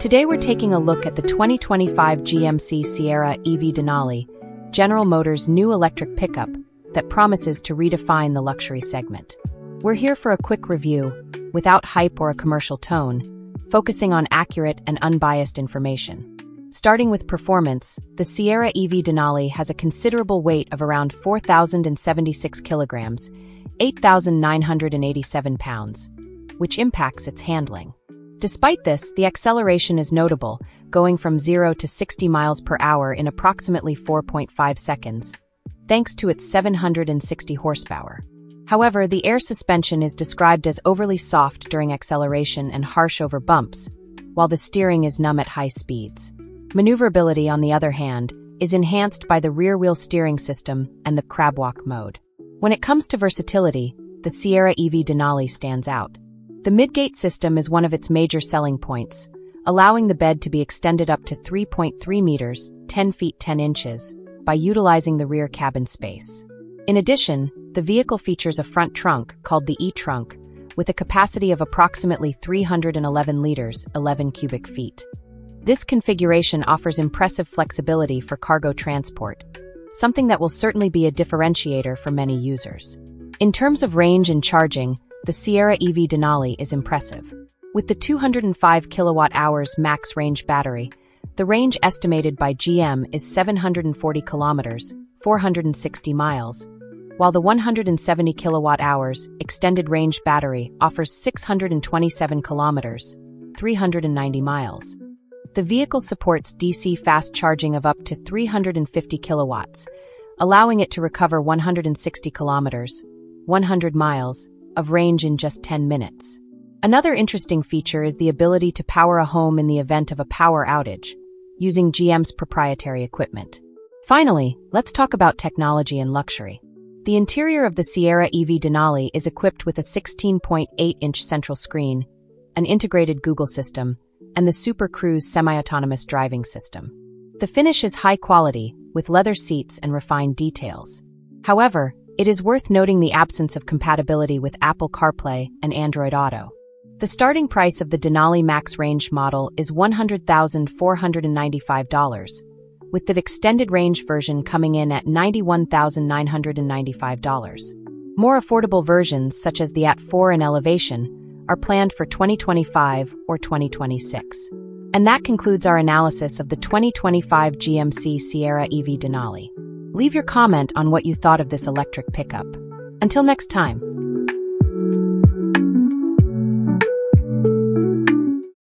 Today we're taking a look at the 2025 GMC Sierra EV Denali, General Motors' new electric pickup that promises to redefine the luxury segment. We're here for a quick review, without hype or a commercial tone, focusing on accurate and unbiased information. Starting with performance, the Sierra EV Denali has a considerable weight of around 4,076 kilograms, 8,987 pounds, which impacts its handling. Despite this, the acceleration is notable, going from 0 to 60 miles per hour in approximately 4.5 seconds, thanks to its 760 horsepower. However, the air suspension is described as overly soft during acceleration and harsh over bumps, while the steering is numb at high speeds. Maneuverability, on the other hand, is enhanced by the rear-wheel steering system and the crabwalk mode. When it comes to versatility, the Sierra EV Denali stands out. The midgate system is one of its major selling points, allowing the bed to be extended up to 3.3 meters, 10 feet 10 inches, by utilizing the rear cabin space. In addition, the vehicle features a front trunk called the e-trunk, with a capacity of approximately 311 liters, 11 cubic feet. This configuration offers impressive flexibility for cargo transport, something that will certainly be a differentiator for many users. In terms of range and charging, the Sierra EV Denali is impressive. With the 205 kilowatt hours max range battery, the range estimated by GM is 740 kilometers, 460 miles, while the 170 kilowatt hours extended range battery offers 627 kilometers, 390 miles. The vehicle supports DC fast charging of up to 350 kilowatts, allowing it to recover 160 kilometers, 100 miles, of range in just 10 minutes. Another interesting feature is the ability to power a home in the event of a power outage, using GM's proprietary equipment. Finally, let's talk about technology and luxury. The interior of the Sierra EV Denali is equipped with a 16.8-inch central screen, an integrated Google system, and the Super Cruise semi-autonomous driving system. The finish is high quality, with leather seats and refined details. However, it is worth noting the absence of compatibility with Apple CarPlay and Android Auto. The starting price of the Denali Max Range model is $100,495, with the extended range version coming in at $91,995. More affordable versions, such as the AT4 and Elevation, are planned for 2025 or 2026. And that concludes our analysis of the 2025 GMC Sierra EV Denali. Leave your comment on what you thought of this electric pickup. Until next time.